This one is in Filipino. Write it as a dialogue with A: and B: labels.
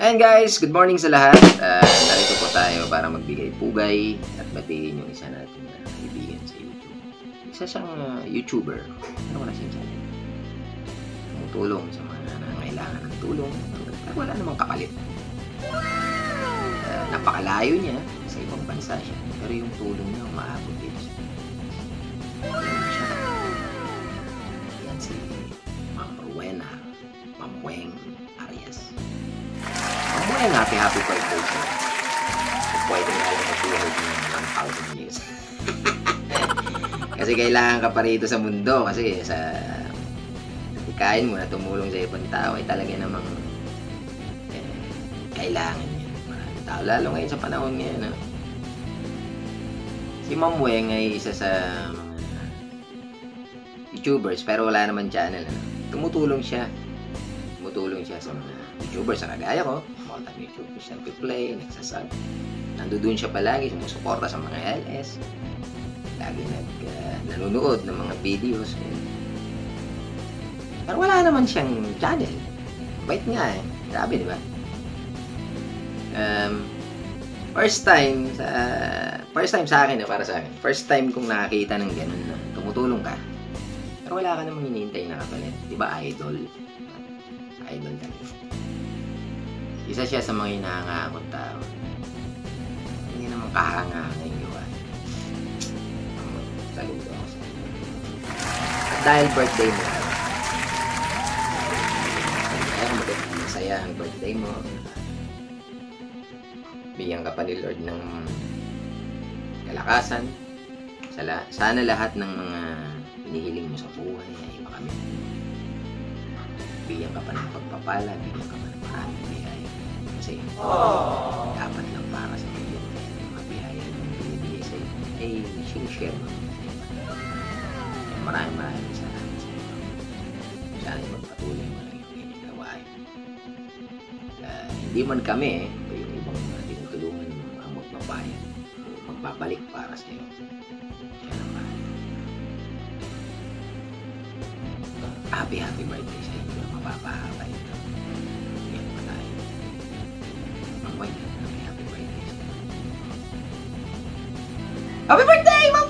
A: And guys, good morning sa lahat. Uh, narito po tayo para magbigay pugay at batiin yung isa natin na kaibigan sa YouTube. Isa siyang uh, YouTuber. Ano wala siyang channel. Tumutulong sa mga nangailangan ng tulong. Pero wala namang kapalit. Uh, napakalayo niya. Sa ibang bansa siya. Pero yung tulong niya umaabot dito sa Yan siya. Yan si Mabuhay happy happy birthday. Kung pwede nga lang mabuhay ng 1,000 years. kasi kailangan ka pa rito sa mundo kasi sa kain mo na tumulong sa ibang tao ay talaga namang eh, kailangan yun. Maraming tao. Lalo ngayon sa panahon ngayon. No? Si Ma'am Weng ay isa sa mga YouTubers pero wala naman channel. Ano? Tumutulong siya. Tumutulong siya sa mga YouTubers sa kagaya ko. Mga YouTubers nagpi-play, nagsasab. Nandoon siya palagi, sumusuporta sa mga LS. Lagi nag, uh, nanonood ng mga videos. Pero wala naman siyang channel. Bait nga eh. Grabe, di ba? Um, first time sa first time sa akin eh, para sa akin. First time kong nakakita ng ganun na tumutulong ka. Pero wala ka namang hinihintay na kapalit. Di ba idol? Idol talaga. Isa siya sa mga hinahangaakot tao. Hindi naman kahanga-hanga yung gawa. Saludo ako sa. At dahil birthday mo, kung magandang masaya ang birthday mo, bigyan ka pa ni Lord ng kalakasan. Sana lahat ng mga hinihiling mo sa buhay ay makamit. Bigyan ka pa ng pagpapala, bigyan ka pa ng maraming biyaya. Kasi dapat lang para sa iyo yung mga biyaya na binibigay sa iyo ay share mo. Kaya maraming maraming salamat sa iyo. Sana magpatuloy mo lang yung inyong gawain. Uh, hindi man kami, o yung ibang mga tinutulungan ang magbabayad o magbabalik para sa iyo. Kaya naman, happy happy birthday sa. Mapapahaba ito. Yan pa tayo. Ang white, happy happy birthday. Happy birthday, Ma'am